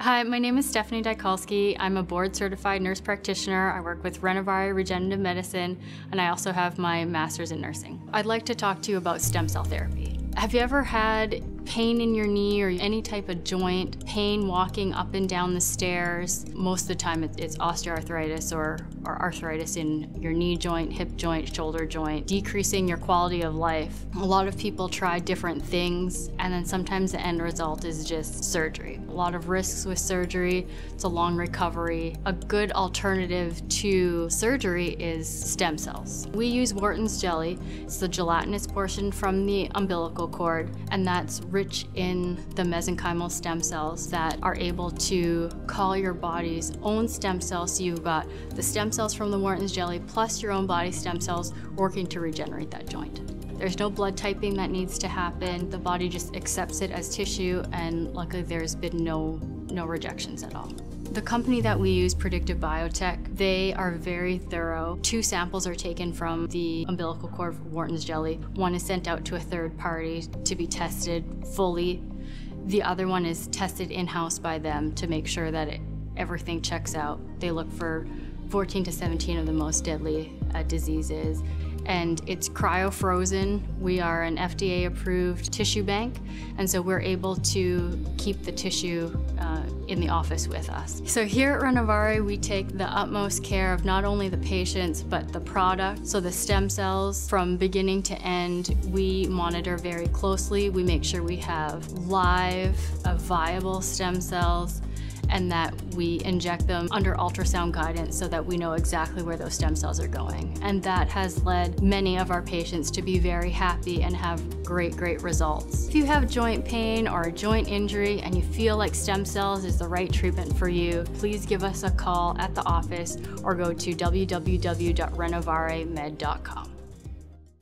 Hi, my name is Stephanie Dykalski. I'm a board certified nurse practitioner. I work with Renovare Regenerative Medicine, and I also have my master's in nursing. I'd like to talk to you about stem cell therapy. Have you ever had pain in your knee or any type of joint, pain walking up and down the stairs. Most of the time it's osteoarthritis or, or arthritis in your knee joint, hip joint, shoulder joint, decreasing your quality of life. A lot of people try different things and then sometimes the end result is just surgery. A lot of risks with surgery, it's a long recovery. A good alternative to surgery is stem cells. We use Wharton's jelly. It's the gelatinous portion from the umbilical cord and that's rich in the mesenchymal stem cells that are able to call your body's own stem cells. So you've got the stem cells from the Wharton's jelly plus your own body stem cells working to regenerate that joint. There's no blood typing that needs to happen. The body just accepts it as tissue and luckily there's been no, no rejections at all. The company that we use, Predictive Biotech, they are very thorough. Two samples are taken from the umbilical cord of Wharton's jelly. One is sent out to a third party to be tested fully. The other one is tested in-house by them to make sure that it, everything checks out. They look for 14 to 17 of the most deadly uh, diseases and it's cryo frozen. We are an FDA approved tissue bank, and so we're able to keep the tissue uh, in the office with us. So here at Renovare, we take the utmost care of not only the patients, but the product. So the stem cells from beginning to end, we monitor very closely. We make sure we have live, uh, viable stem cells and that we inject them under ultrasound guidance so that we know exactly where those stem cells are going. And that has led many of our patients to be very happy and have great, great results. If you have joint pain or a joint injury and you feel like stem cells is the right treatment for you, please give us a call at the office or go to www.renovaremed.com.